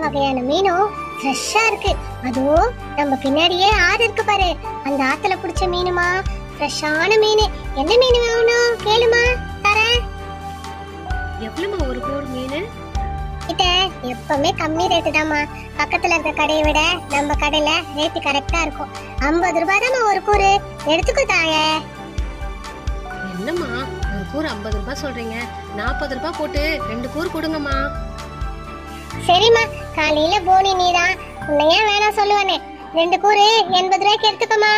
வகையான மீனும் ஃப்ரெஷ்ஷா இருக்கு. அதுவும் நம்ம பின்னாடியே ஆறு இருக்கு பாரு. அந்த ஆத்துல பிடிச்ச மீனுமா? ஃப்ரெஷ்ஷான மீன். என்ன மீன் வேணும் கேளுமா? தரேன். எவ்வளவுமா ஒரு கூர் மீன்? கிட்ட எப்பவுமே கம்மி ரேட்டு தாம்மா. பக்கத்துல இருக்க கடையை விட நம்ம கடையில ரேட்டு கரெக்டா இருக்கும். ஐம்பது ரூபாய் தாம்மா ஒரு கூறு. எடுத்துக்கோ தாங்க என்னம்மா ஒரு கூர் ஐம்பது ரூபாய் சொல்றீங்க. நாற்பது ரூபாய் போட்டு ரெண்டு கூர் கொடுங்கம்மா. சரிம்மா காலையில போனி நீதான். உன்னை ஏன் வேணாம் சொல்லுவானே? ரெண்டு கூறு எண்பது ரூபாய்க்கு எடுத்துக்கோமா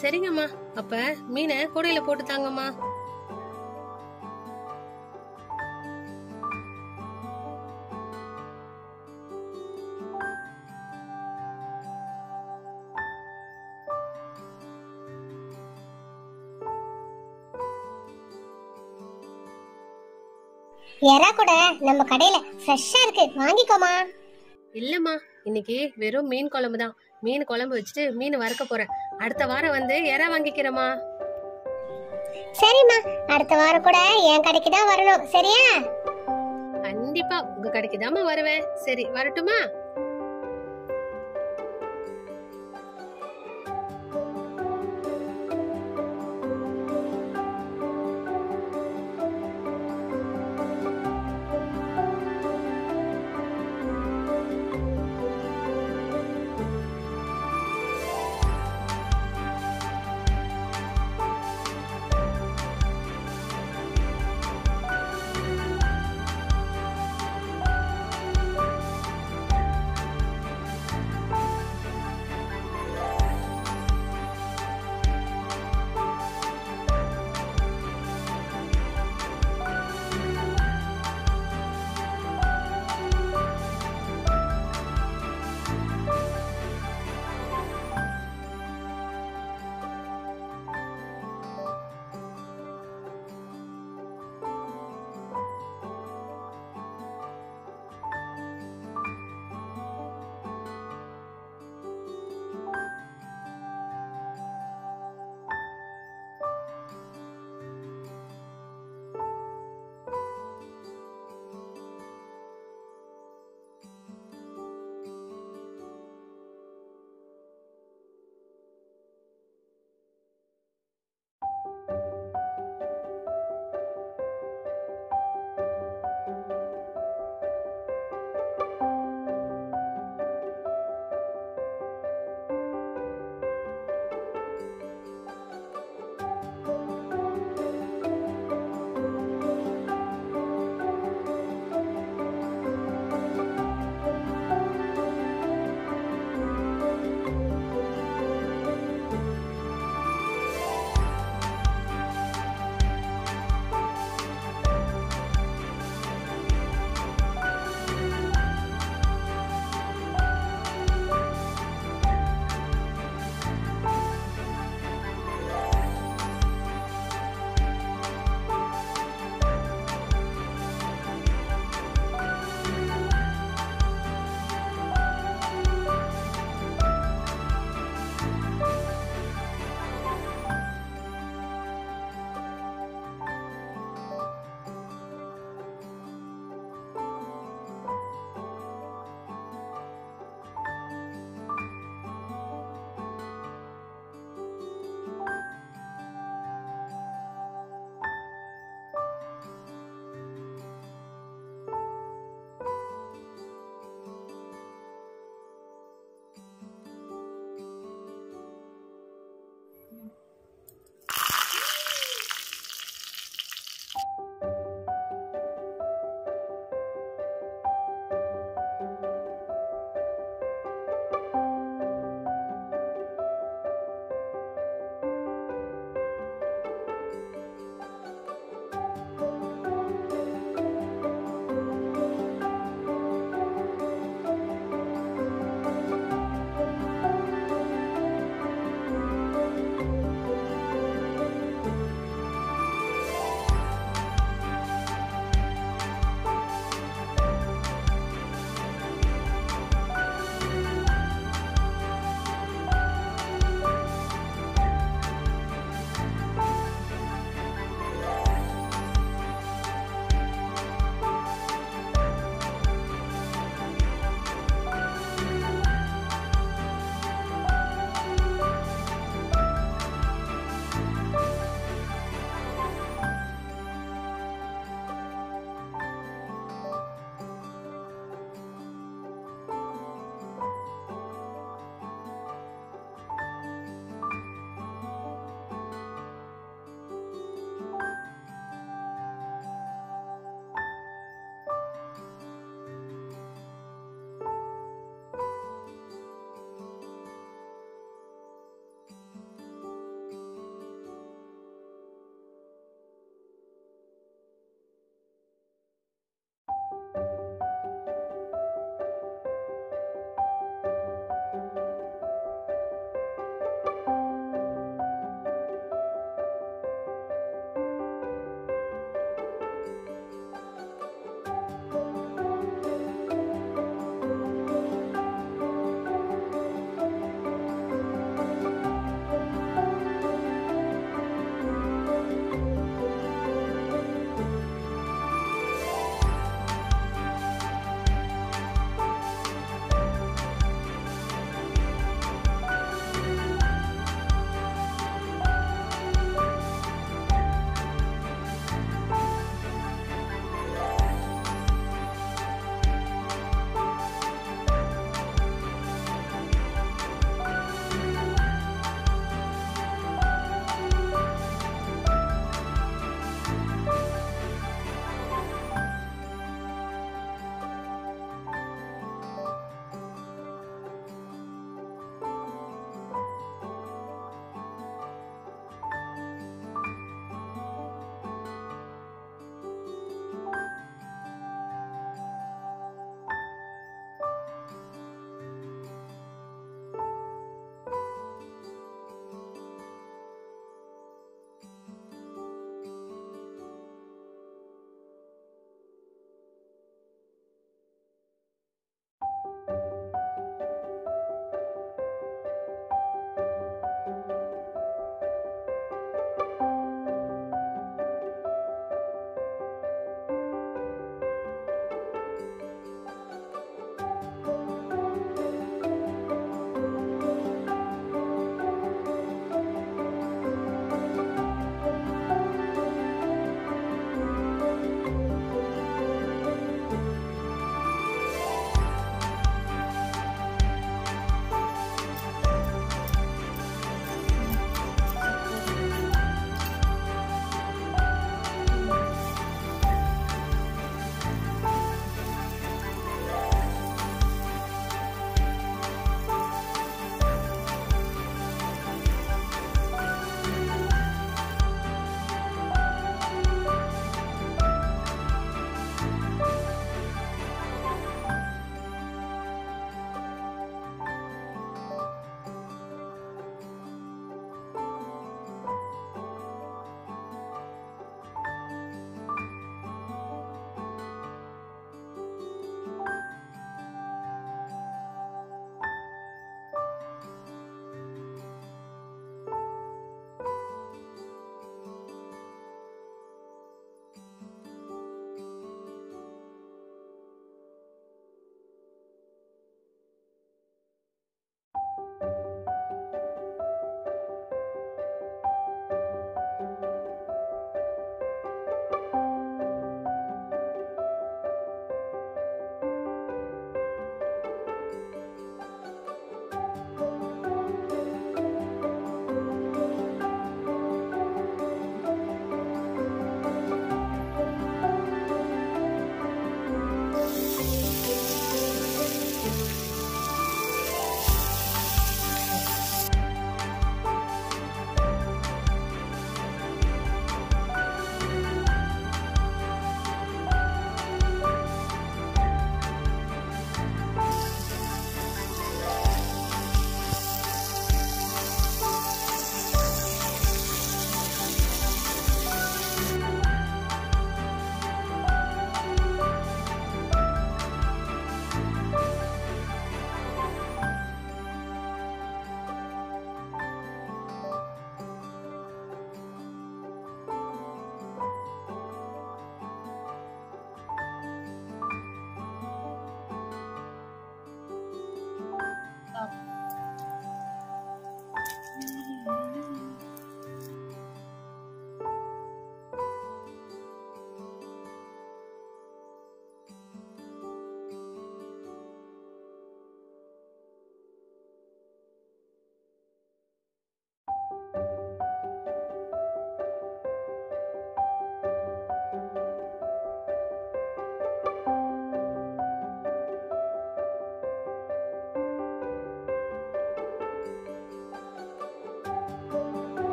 சரிங்கம்மா. அப்ப மீனை கூடையில போட்டு தாங்கம்மா. எறா கூட நம்ம கடையில ஃப்ரெஷ்ஷா இருக்கு. வாங்கிக்கோமா. இல்லம்மா இன்னைக்கு வெறும் மீன் குழம்பு தான். மீன் குழம்பு வச்சுட்டு மீன் வறுக்க போறேன். அடுத்த வாரம் வந்து இறா வாங்கிக்கிறேம்மா. சரிம்மா. அடுத்த வாரம் கூட என் கடைக்கு தான் வரணும். சரியா? கண்டிப்பா உங்க கடைக்கு வருவேன். சரி வரட்டுமா?